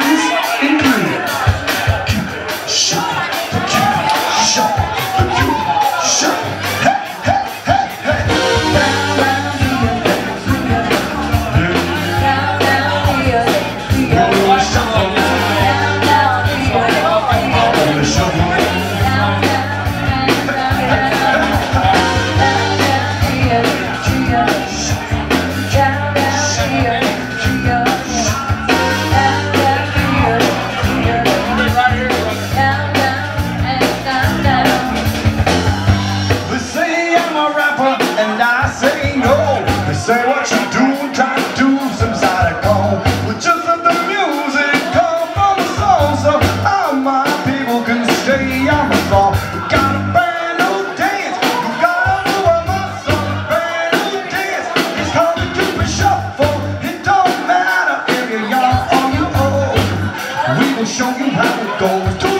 Instructions included. Shut, show you how it goes.